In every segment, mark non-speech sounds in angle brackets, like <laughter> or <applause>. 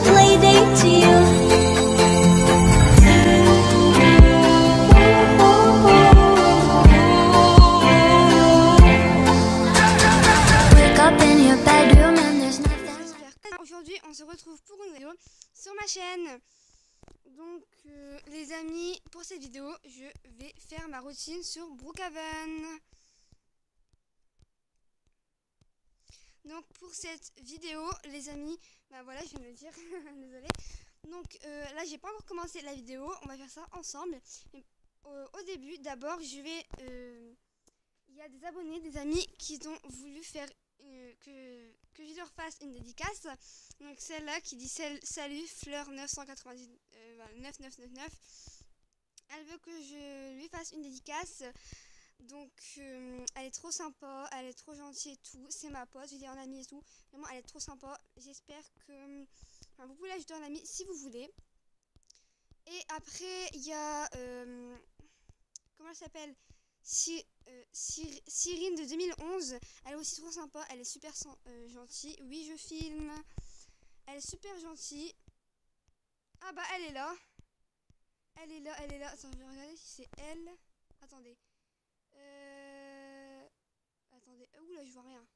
play date Aujourd'hui, on se retrouve pour une vidéo sur ma chaîne. Donc, euh, les amis, pour cette vidéo, je vais faire ma routine sur Brookhaven. Donc, pour cette vidéo, les amis, bah voilà, je viens de le dire, <laughs> désolé. Donc, euh, là, j'ai pas encore commencé la vidéo, on va faire ça ensemble. Euh, au début, d'abord, je vais. euh, Il y a des abonnés, des amis qui ont voulu faire que, que je leur fasse une dédicace. Donc celle-là qui dit sal- salut fleur 990 euh, voilà, 9999. Elle veut que je lui fasse une dédicace. Donc euh, elle est trop sympa, elle est trop gentille et tout. C'est ma pote, je l'ai en ami et tout. Vraiment elle est trop sympa. J'espère que vous pouvez l'ajouter en ami si vous voulez. Et après il y a euh, comment elle s'appelle? Si- euh, de 2011. Elle est aussi trop sympa, elle est super gentille. Oui, je filme. Elle est super gentille. Ah bah elle est là. Elle est là, elle est là. Attends, je vais regarder si c'est elle. Attendez. Euh... Attendez. Ouh là, je vois rien.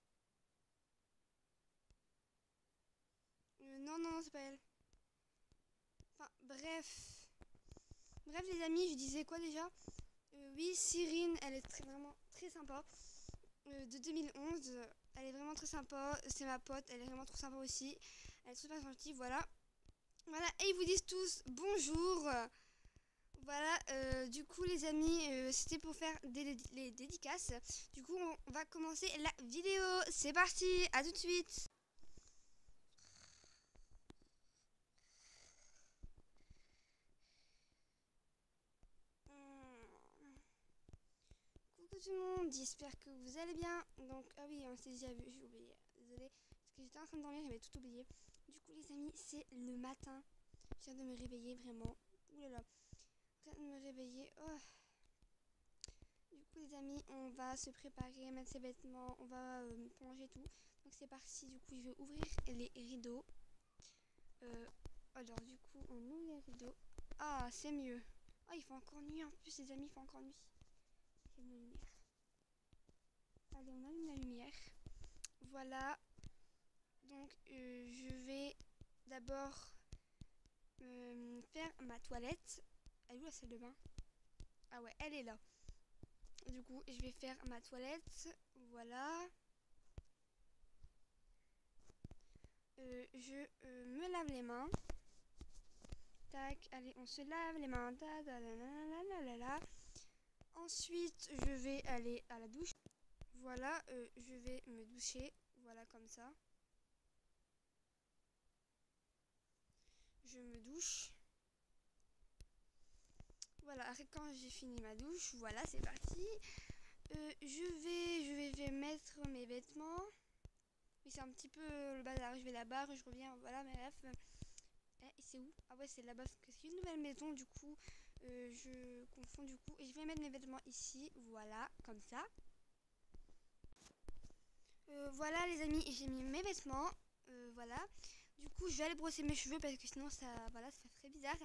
Euh, non, non, c'est pas elle. Enfin, bref. Bref, les amis, je disais quoi déjà? Euh, Oui, Cyrine, elle est très, vraiment très sympa. Euh, de 2011, euh, elle est vraiment très sympa. C'est ma pote, elle est vraiment trop sympa aussi. Elle est super gentille, voilà. Voilà, et ils vous disent tous bonjour. Voilà, euh, du coup les amis, euh, c'était pour faire les dédicaces. Du coup, on va commencer la vidéo. C'est parti, à tout de suite. Hmm. Coucou tout le monde, j'espère que vous allez bien. Donc, ah oui, on s'est déjà vu, j'ai oublié. Désolée, parce que j'étais en train de dormir, j'avais tout oublié. Du coup, les amis, c'est le matin. Je viens de me réveiller vraiment. Ouh là là, de me réveiller. Oh. Du coup, les amis, on va se préparer, mettre ses vêtements, on va euh, plonger tout. Donc, c'est parti. Du coup, je vais ouvrir les rideaux. Euh, alors, du coup, on ouvre les rideaux. Ah, c'est mieux. Ah, il fait encore nuit en plus, les amis, il fait encore nuit. Allez, on allume la lumière. Voilà. Donc, euh, je vais d'abord euh, faire ma toilette. Elle est où la salle de bain? Ah ouais, elle est là. Du coup, je vais faire ma toilette. Voilà. Euh, je euh, me lave les mains. Tac, allez, on se lave les mains. Ensuite, je vais aller à la douche. Voilà, euh, je vais me doucher. Voilà, comme ça. Je me douche. Voilà, quand j'ai fini ma douche, voilà, c'est parti. Euh, je vais, je vais, mettre mes vêtements. Oui, c'est un petit peu le bazar. Je vais là-bas, je reviens, voilà, mais bref. Eh, c'est où? Ah ouais, c'est là-bas, parce que c'est une nouvelle maison, du coup, euh, je confonds du coup. Et je vais mettre mes vêtements ici, voilà, comme ça. Euh, voilà les amis, j'ai mis mes vêtements, euh, voilà. Du coup, je vais aller brosser mes cheveux parce que sinon ça, voilà, ça fait très bizarre.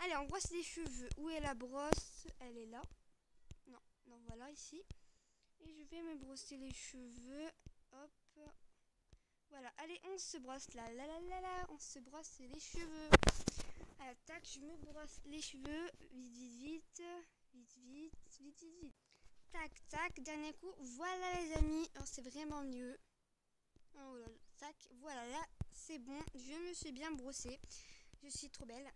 Allez, on brosse les cheveux. Où est la brosse? Elle est là. Non, non, voilà ici. Et je vais me brosser les cheveux. Hop. Voilà, allez, on se brosse là, là, là, là, là, on se brosse les cheveux. Alors, tac, je me brosse les cheveux. Vite, vite, vite. Vite, vite, vite, vite, vite. Tac, tac, dernier coup. Voilà les amis, oh, c'est vraiment mieux. Oh là là, tac, voilà, là, c'est bon. Je me suis bien brossée. Je suis trop belle.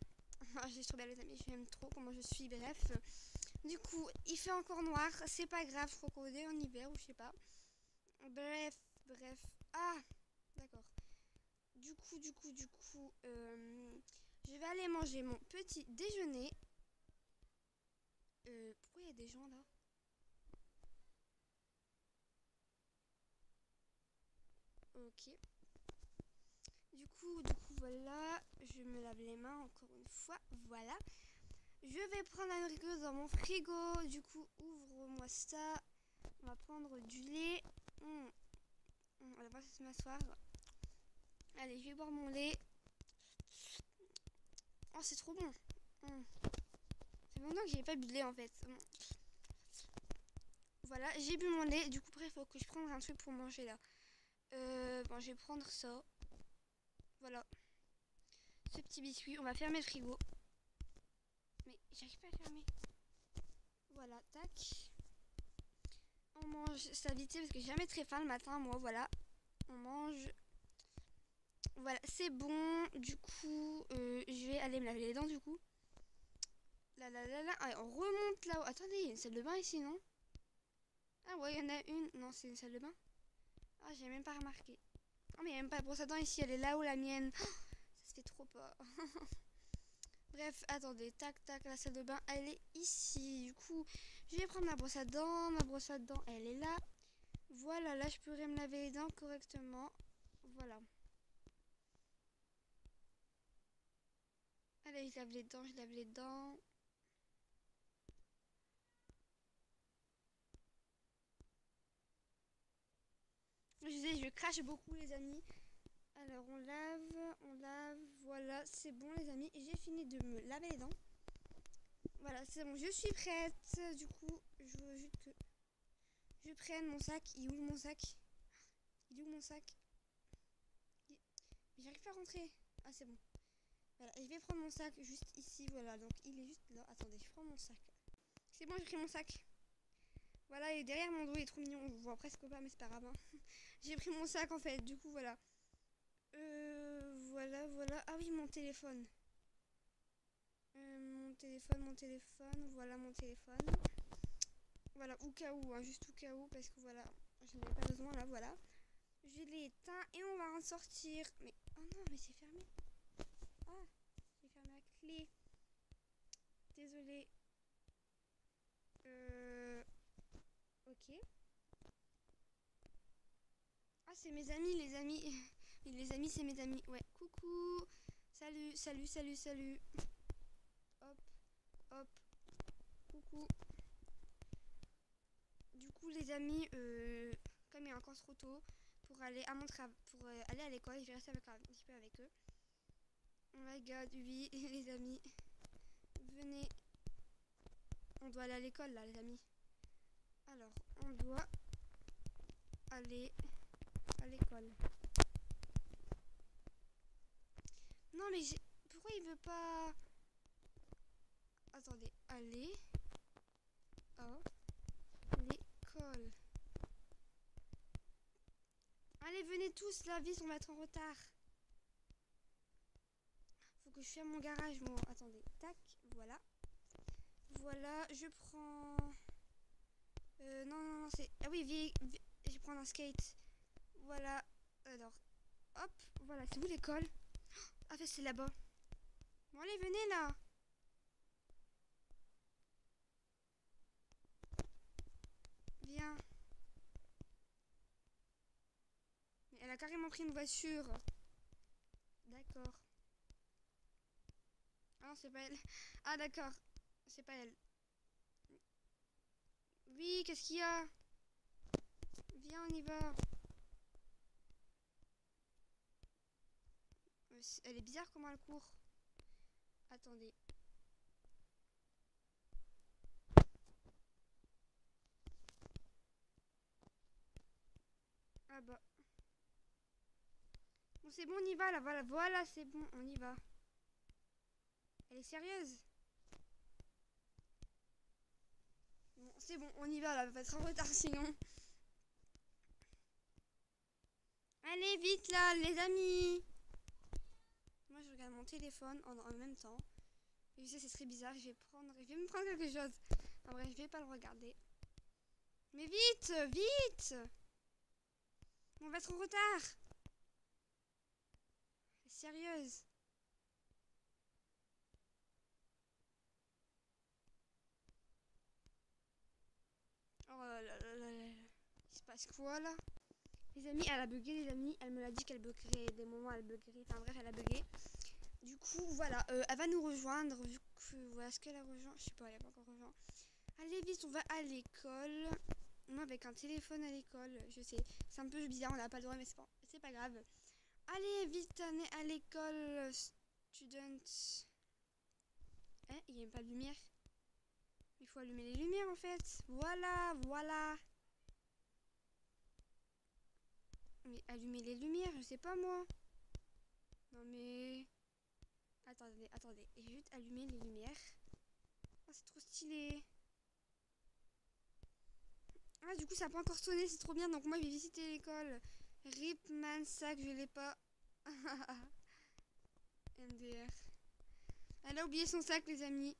Je suis trop belle les amis, j'aime trop comment je suis, bref. Du coup, il fait encore noir, c'est pas grave, je crois qu'on est en hiver ou je sais pas. Bref, bref. Ah, d'accord. Du coup, du coup, du coup, euh, je vais aller manger mon petit déjeuner. Euh, pourquoi il y a des gens là? Ok. Du coup, du coup, voilà. Je me lave les mains encore Voilà. Je vais prendre la nourriture dans mon frigo. Du coup, ouvre-moi ça. On va prendre du lait. Hum, On va pas se m'asseoir. Allez, je vais boire mon lait. Oh, c'est trop bon. C'est longtemps que j'ai pas bu de lait en fait. Mm. Voilà, j'ai bu mon lait. Du coup, après, il faut que je prenne un truc pour manger là. Euh, bon, je vais prendre ça. Voilà. Ce petit biscuit. On va fermer le frigo. Mais j'arrive pas à fermer. Voilà, tac. On mange vite parce que j'ai jamais très faim le matin, moi, voilà. On mange. Voilà, c'est bon. Du coup, euh, je vais aller me laver les dents, du coup. Là, là, là, là. Allez, on remonte là-haut. Attendez, il y a une salle de bain ici, non? Ah ouais, il y en a une. Non, c'est une salle de bain. Ah, j'ai même pas remarqué. Oh, mais il n'y a même pas de brosse à dents ici. Elle est là-haut, la mienne. ça se fait trop pas. <laughs> Bref, attendez, tac, tac, la salle de bain, elle est ici. Du coup, je vais prendre ma brosse à dents. Ma brosse à dents, elle est là. Voilà, là, je pourrais me laver les dents correctement. Voilà. Allez, je lave les dents, je lave les dents. Je disais, je crache beaucoup, les amis. Alors, on lave, on lave. Voilà, c'est bon, les amis. J'ai fini de me laver les dents. Voilà, c'est bon, je suis prête. Du coup, je veux juste que je prenne mon sac. Il est où mon sac? Il est où mon sac? J'arrive pas à rentrer. Ah, c'est bon. Voilà, je vais prendre mon sac juste ici. Voilà, donc il est juste là. Attendez, je prends mon sac. C'est bon, j'ai pris mon sac. Voilà, il derrière mon dos, il est trop mignon. On voit presque pas, mais c'est pas grave. hein. <laughs> J'ai pris mon sac en fait, du coup, voilà. Euh, voilà, voilà. Ah oui, mon téléphone. Euh, mon téléphone, mon téléphone. Voilà mon téléphone. Voilà, au cas où, hein, juste au cas où, parce que voilà, je n'en ai pas besoin là, voilà. Je l'ai éteint et on va en sortir. Mais, oh non, mais c'est fermé. Ah, j'ai fermé la clé. Désolée. Euh, ok. Ah, c'est mes amis, les amis. <laughs> Les amis, c'est mes amis. Ouais, coucou. Salut, salut, salut, salut. Hop, hop. Coucou. Du coup, les amis, euh, comme il est encore trop tôt pour aller à mon pour euh, aller à l'école, je vais rester avec, un petit peu avec eux. Oh my god, oui, <laughs> les amis. Venez. On doit aller à l'école là, les amis. Alors, on doit aller à l'école. Non, mais j'ai... pourquoi il veut pas. Attendez, aller à l'école. Allez, venez tous là, vite, on va être en retard. Faut que je ferme mon garage, moi. Attendez, tac, voilà. Voilà, je prends. Euh, non, non, non, c'est. Ah oui, vi- vi- je vais prendre un skate. Voilà, alors, hop, voilà, c'est où l'école? Ah, fait, c'est là-bas. Bon, allez, venez là. Viens. Mais elle a carrément pris une voiture. D'accord. Ah non, c'est pas elle. <laughs> Ah, d'accord. C'est pas elle. Oui, qu'est-ce qu'il y a? Viens, on y va. Euh, c'est- Elle est bizarre comment elle court. Attendez. Ah bah. Bon, c'est bon, on y va là. Voilà, voilà, c'est bon, on y va. Elle est sérieuse Bon, c'est bon, on y va là. Elle va être en retard sinon. Allez, vite là, les amis. Mon téléphone en, même temps. Et je sais, c'est très bizarre. Je vais prendre, je vais me prendre quelque chose. En vrai, je vais pas le regarder. Mais vite, vite. On va être en retard. Sérieuse. Oh là là là là. Il se passe quoi là? Les amis, elle a bugué, les amis. Elle me l'a dit qu'elle buggerait des moments, elle buggerait. Enfin bref, elle a bugué. Du coup, voilà, euh, elle va nous rejoindre. Vu que, voilà, est-ce qu'elle a rejoint Je sais pas, elle a pas encore rejoint. Allez, vite, on va à l'école. Moi, avec un téléphone à l'école, je sais. C'est un peu bizarre, on n'a pas le droit, mais c'est pas, c'est pas grave. Allez, vite, on est à l'école, student. Hein, il n'y a pas de lumière. Il faut allumer les lumières en fait. Voilà, voilà. Mais allumer les lumières, je sais pas moi. Non mais... Attendez, attendez. Et juste allumer les lumières. Oh, c'est trop stylé. Ah, du coup, ça n'a pas encore sonné, c'est trop bien. Donc, moi, je vais visiter l'école. Ripman sac, je l'ai pas. <laughs> MDR. Elle a oublié son sac, les amis.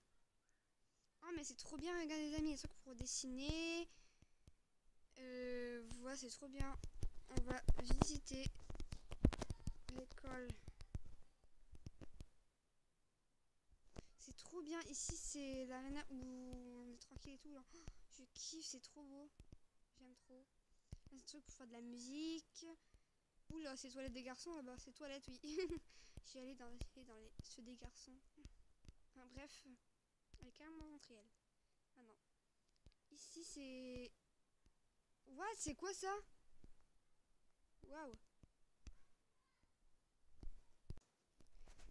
Oh, mais c'est trop bien, regardez, les amis. Il y a trucs pour dessiner. Euh, voilà, c'est trop bien. On va visiter l'école. C'est trop bien. Ici, c'est l'arena où on est tranquille et tout. Là. Oh, je kiffe, c'est trop beau. J'aime trop. Un truc pour faire de la musique. Oula, c'est toilette des garçons là-bas. C'est toilette, oui. <laughs> J'y allais dans, dans les, ceux des garçons. Enfin, bref, elle est carrément rentrée. Ah non. Ici, c'est... What C'est quoi ça? Waouh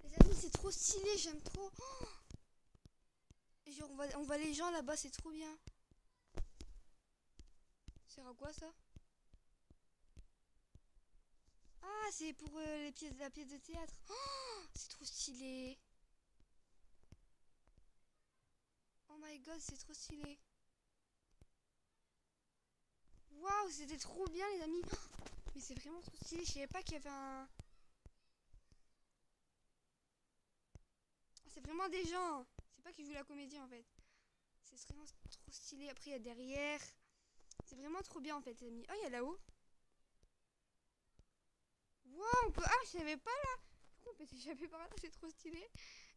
Les amis, c'est trop stylé, j'aime trop. Oh Genre, on voit, on voit les gens là-bas, c'est trop bien. C'est à quoi ça? Ah, c'est pour euh, les pièces, la pièce de théâtre. Oh, c'est trop stylé. Oh my god, c'est trop stylé. Waouh, c'était trop bien les amis. Oh, mais c'est vraiment trop stylé. Je savais pas qu'il y avait un... C'est vraiment des gens. C'est pas qu'ils jouent la comédie en fait. C'est vraiment trop stylé. Après, il y a derrière. C'est vraiment trop bien en fait, les amis. Oh, il y a là-haut. Wow, on peut... Ah, je savais pas là. Du coup, on peut s'échapper par là? <laughs> C'est trop stylé.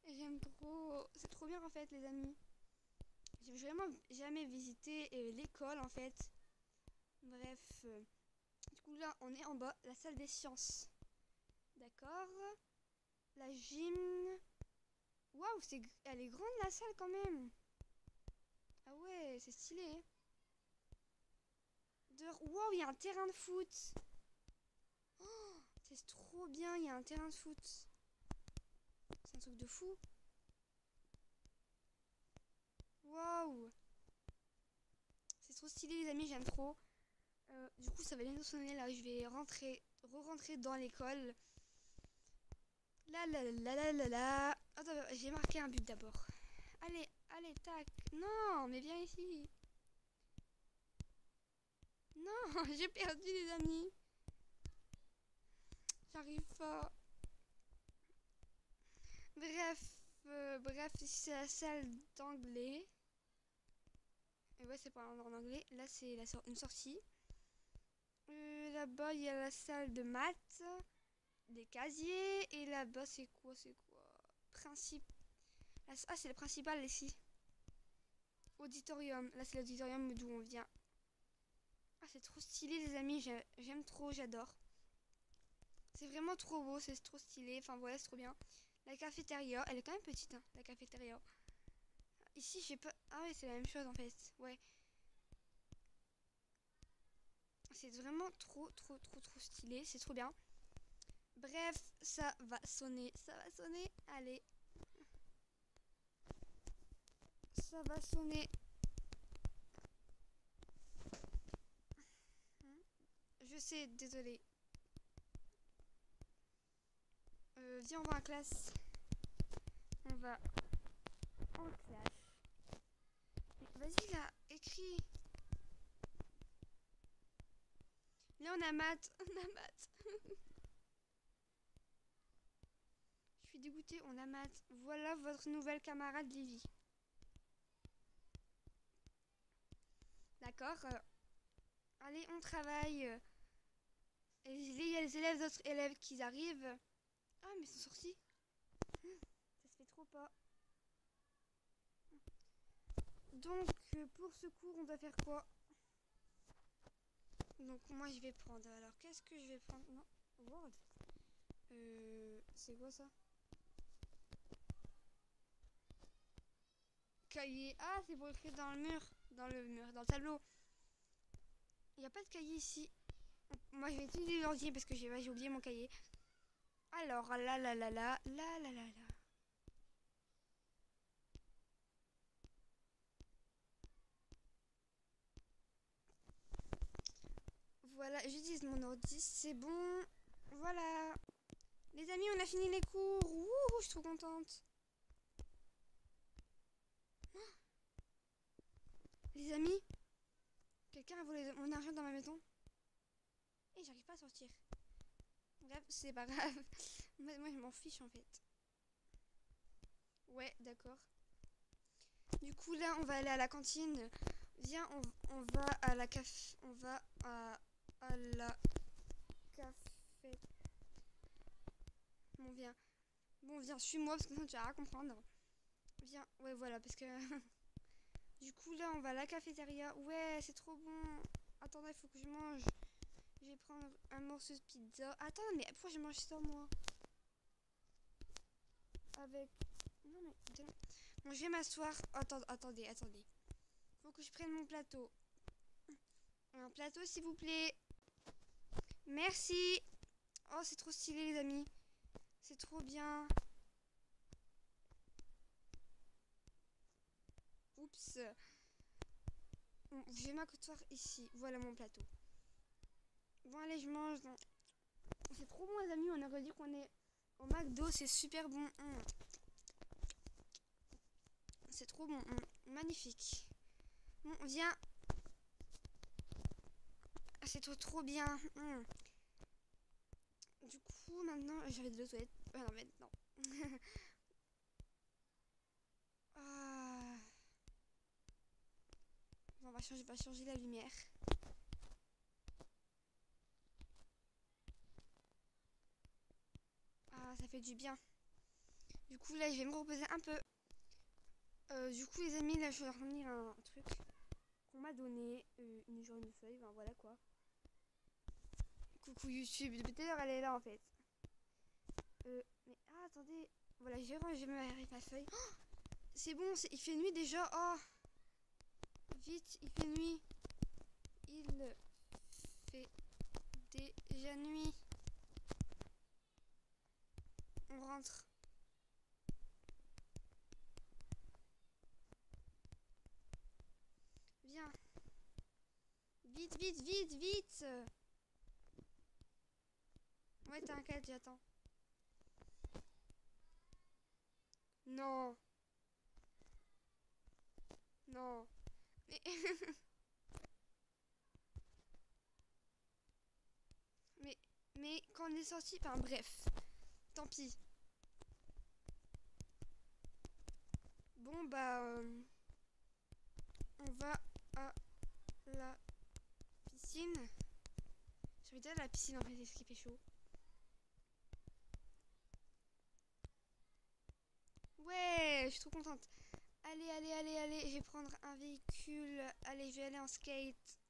J'aime trop. C'est trop bien en fait, les amis. J'ai vraiment jamais visité euh, l'école en fait. Bref. Euh, du coup, là, on est en bas. La salle des sciences. D'accord. La gym. Waouh, c'est elle est grande la salle quand même. Ah ouais, c'est stylé. Hein. Waouh, il y a un terrain de foot. Oh, c'est trop bien, il y a un terrain de foot. C'est un truc de fou. Waouh. C'est trop stylé les amis, j'aime trop. Euh, du coup, ça va bientôt sonner là. Je vais rentrer, re-rentrer dans l'école. La la la la la la. Attends, j'ai marqué un but d'abord. Allez, allez, tac. Non, mais viens ici. Non, <laughs> j'ai perdu les amis. J'arrive pas. Bref, euh, bref, c'est la salle d'anglais. Et ouais, c'est pas en anglais. Là, c'est une sortie. Euh, là-bas, il y a la salle de maths, des casiers. Et là-bas, c'est quoi C'est quoi? Principe. Ah, c'est le principal ici. Auditorium. Là, c'est l'auditorium d'où on vient. Ah, c'est trop stylé, les amis. J'aime trop, j'adore. C'est vraiment trop beau, c'est trop stylé. Enfin, voilà, c'est trop bien. La cafétéria, elle est quand même petite, hein, la cafétéria. Ici, j'ai pas... Ah ouais, c'est la même chose, en fait. Ouais. C'est vraiment trop, trop, trop, trop stylé. C'est trop bien. Bref, ça va sonner. Ça va sonner. Allez. Ça va sonner. Je sais, désolé. Euh, viens, on va en classe. On va en classe. Vas-y là, écris. Là, on a maths. <laughs> On a maths. <laughs> Dégoûtée, on a maths. Voilà votre nouvelle camarade Livy. D'accord. Euh, allez, on travaille. il y a les élèves, d'autres élèves qui arrivent. Ah, mais ils sont sortis. Ça se fait trop pas. Donc, euh, pour ce cours, on va faire quoi? Donc, moi, je vais prendre. Alors, qu'est-ce que je vais prendre? Non, Word. Euh, c'est quoi ça? cahier. Ah, c'est pour écrire dans le mur. Dans le mur, dans le tableau. Il n'y a pas de cahier ici. Moi, je vais utiliser l'ordi parce que j'ai oublié mon cahier. Alors, là, là, là, là, là, là, là, là. Voilà, j'utilise mon ordi, c'est bon. Voilà. Les amis, on a fini les cours. Ouh, je suis trop contente. Les amis, quelqu'un a volé mon argent dans ma maison? Et j'arrive pas à sortir. Bref, c'est pas grave. <laughs> Moi, je m'en fiche en fait. Ouais, d'accord. Du coup, là, on va aller à la cantine. Viens, on, on va à la caf... On va à, à la café... Bon, viens. Bon, viens, suis-moi, parce que sinon tu vas rien comprendre. Viens, ouais, voilà, parce que... <laughs> du coup, là, on va à la cafétéria. Ouais, c'est trop bon. Attendez, il faut que je mange. Je vais prendre un morceau de pizza. Attends, mais pourquoi je mange ça, moi? Avec... Non, mais... Bon, je vais m'asseoir. Attendez, attendez, attendez. Faut que je prenne mon plateau. Un plateau, s'il vous plaît. Merci. Oh, c'est trop stylé, les amis. C'est trop bien. Oups. Vais m'asseoir ici. Voilà mon plateau. Bon, allez, je mange. C'est trop bon, les amis. On aurait dit qu'on est au McDo. C'est super bon. Hum. C'est trop bon. Hum. Magnifique. Bon, viens. Ah, c'est trop, trop bien. Hum. Du coup, maintenant, j'avais de l'eau toilette. Ah non, maintenant. ah. Bon, on va changer, va changer la lumière. Ah, ça fait du bien. Du coup, là, je vais me reposer un peu. Euh, du coup, les amis, là, je vais revenir un truc qu'on m'a donné. Euh, une journée feuille, ben voilà quoi. Coucou YouTube, depuis tout à l'heure, elle est là en fait. Euh, mais ah, attendez. Voilà, je vais ranger ma, ma feuille. Oh c'est bon, il fait nuit déjà. Oh Vite, il fait nuit. Il fait déjà nuit. On rentre. Viens. Vite, vite, vite, vite. Ouais, t'inquiète, j'attends. Non. Non. Mais... <laughs> mais... Mais quand on est sorti, enfin bref. Tant pis. Bon bah... Euh, on va à la piscine. J'ai envie à la piscine en fait, est-ce qu'il fait chaud Ouais, je suis trop contente. Allez, allez, allez, allez, je vais prendre un véhicule. Allez, je vais aller en skate.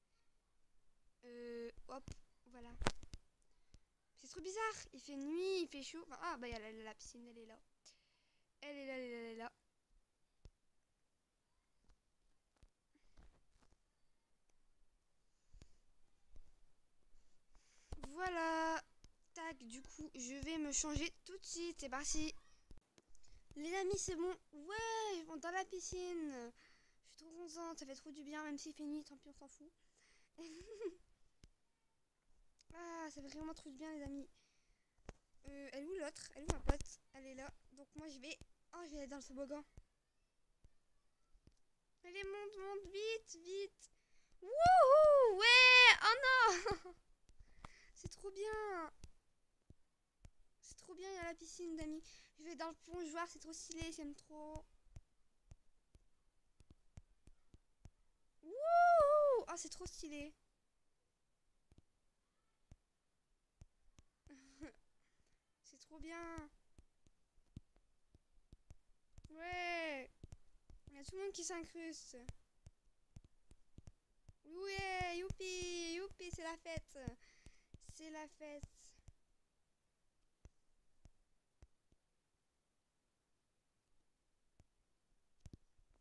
Euh, hop, voilà. C'est trop bizarre. Il fait nuit, il fait chaud. ah, bah, il y a la, la, piscine, elle est là. Elle est là, elle est là, elle est là. Voilà. Tac, du coup, je vais me changer tout de suite. C'est parti. Les amis, c'est bon. Ouais, je vais dans la piscine. Je suis trop contente. Ça fait trop du bien, même s'il fait nuit. Tant pis, on s'en fout. <laughs> ah, ça fait vraiment trop du bien, les amis. Euh, elle est où l'autre? Elle est où ma pote? Elle est là. Donc moi, je vais... Oh, je vais aller dans le toboggan. Allez, monte, monte, vite, vite. Wouhou Ouais Oh non <laughs> C'est trop bien C'est trop bien, il y a la piscine, d'amis. Je vais dans le plongeoir, c'est trop stylé, j'aime trop. Wouhou Oh, c'est trop stylé. <laughs> c'est trop bien. Ouais Il y a tout le monde qui s'incruste. Ouais, youpi, youpi, c'est la fête. C'est la fête.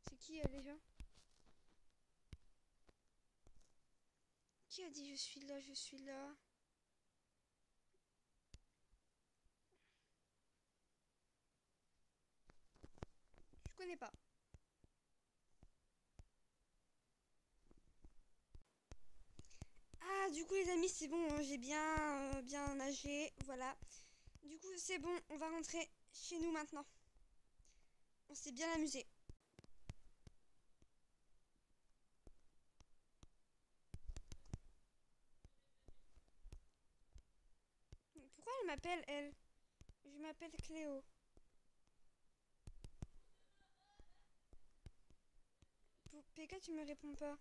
C'est qui déjà Qui a dit je suis là, je suis là Je connais pas. du du coup les amis, c'est bon, hein, j'ai bien, euh, bien nagé, voilà. Du coup, c'est bon, on va rentrer chez nous maintenant. On s'est bien amusé. Pourquoi elle m'appelle, elle Je m'appelle Cléo. PK, tu me réponds pas.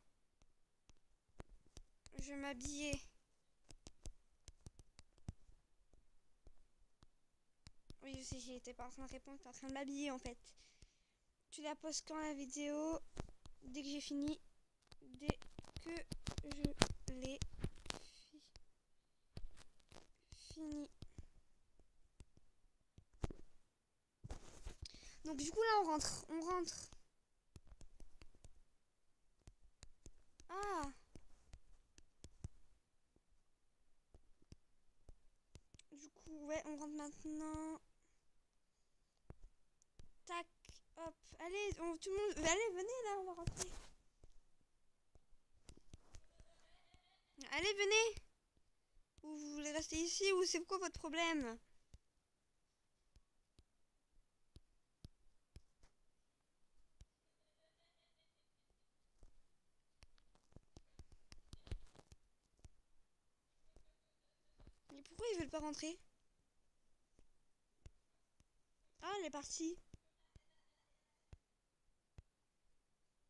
Je m'habillais. Oui, je sais, j'étais pas en train de répondre, j'étais en train de m'habiller en fait. Tu la postes quand la vidéo? Dès que j'ai fini. Dès que je l'ai fi- fini. Donc du coup là on rentre, on rentre. Ah Du coup ouais on rentre maintenant. Tac, hop, allez, on- tout le monde, allez venez là, on va rentrer. Allez venez. Ou vous voulez rester ici ou c'est quoi votre problème? Pourquoi ils veulent pas rentrer? Ah, elle est partie.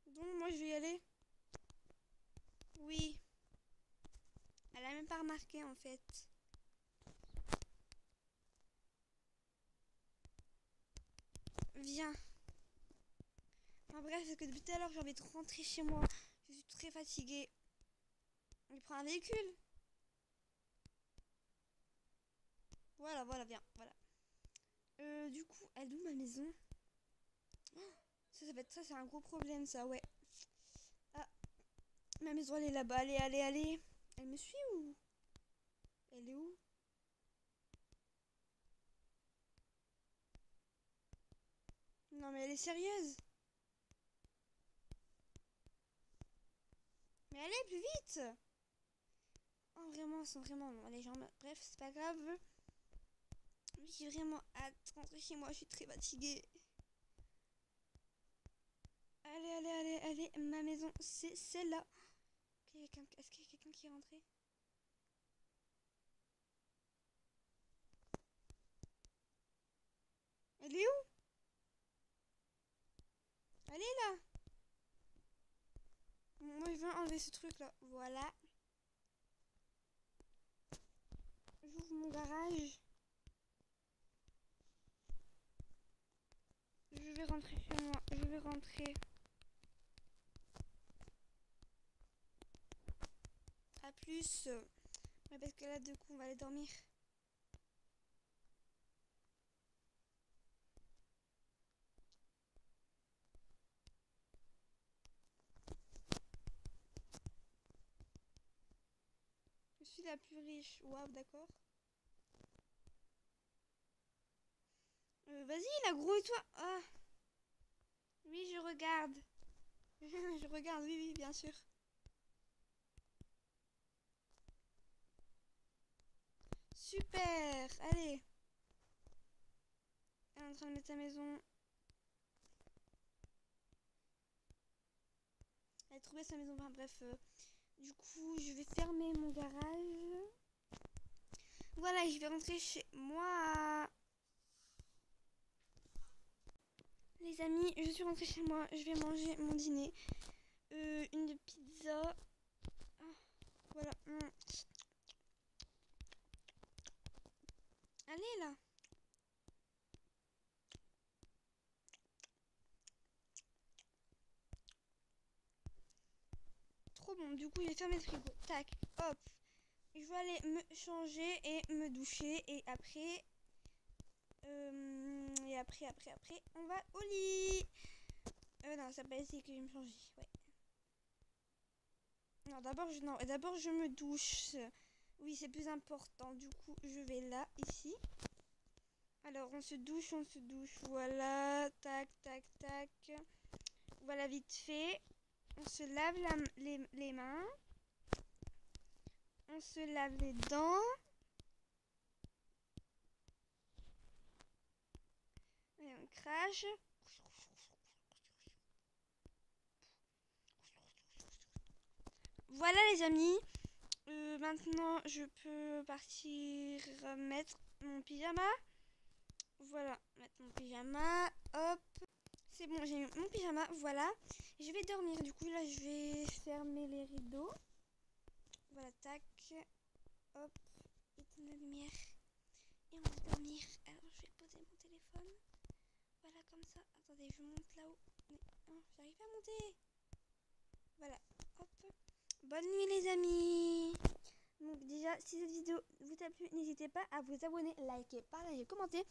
Donc moi je vais y aller. Oui. Elle a même pas remarqué en fait. Viens. En bref, parce que depuis tout à l'heure j'ai envie de rentrer chez moi. Je suis très fatiguée. On prend un véhicule. Voilà, voilà, viens, voilà. Euh, du coup, elle est où ma maison? Oh, Ça, ça va être ça, c'est un gros problème, ça, ouais. Ah, ma maison, elle est là-bas. Allez, allez, allez. Elle me suit ou? Elle est où? Non, mais elle est sérieuse. Mais allez, plus vite Oh, vraiment, sont vraiment longs, les jambes. Bref, c'est pas grave. J'ai vraiment hâte de rentrer chez moi, je suis très fatiguée. Allez, allez, allez, allez, ma maison, c'est celle-là. Est-ce qu'il y a quelqu'un qui est rentré? Elle est où? Elle est là Moi, je viens enlever ce truc-là. Voilà. J'ouvre mon garage. Je vais rentrer chez moi. Je vais rentrer. À plus. Ouais, parce que là, du coup, on va aller dormir. Je suis la plus riche. Waouh, d'accord. Euh, Vas-y, la gros et toi. Ah. Oui, je regarde. <laughs> je regarde, oui, oui, bien sûr. Super. Allez. Elle est en train de mettre sa maison. Elle a trouvé sa maison. Bref. euh, du coup, je vais fermer mon garage. Voilà, je vais rentrer chez moi. Les amis, je suis rentrée chez moi. Je vais manger mon dîner. Euh, une pizza. Ah, voilà. Mm. Allez là. Trop bon. Du coup, j'ai fermé le frigo. Tac, hop. Je vais aller me changer et me doucher. Et après, euh, et après, après, après, on va au lit. Euh, non, ça pas ici que je me changer. Ouais. Non, d'abord, je, non, d'abord, je me douche. Oui, c'est plus important. Du coup, je vais là, ici. Alors, on se douche, on se douche. Voilà. Tac, tac, tac. Voilà, vite fait. On se lave la- les, les mains. on se lave les dents. Crache. Voilà les amis. Euh, maintenant, je peux partir mettre mon pyjama. Voilà, mettre mon pyjama. Hop. C'est bon, j'ai mon pyjama. Voilà. Je vais dormir. Du coup, là, je vais fermer les rideaux. Voilà, tac. Hop. La lumière. Et on va dormir. Alors, je vais poser mon téléphone. Comme ça. Attendez, je monte là-haut. Oh, j'arrive à monter. Voilà. Hop. Bonne nuit les amis Donc déjà, si cette vidéo vous a plu, n'hésitez pas à vous abonner, liker, partager, commenter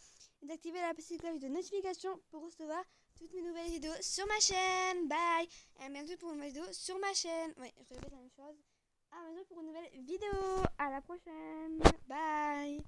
et d'activer la petite cloche de notification pour recevoir toutes mes nouvelles vidéos sur ma chaîne. Bye Et à bientôt pour une nouvelle vidéo sur ma chaîne. Ouais, je répète la même chose. À bientôt pour une nouvelle vidéo. À la prochaine. Bye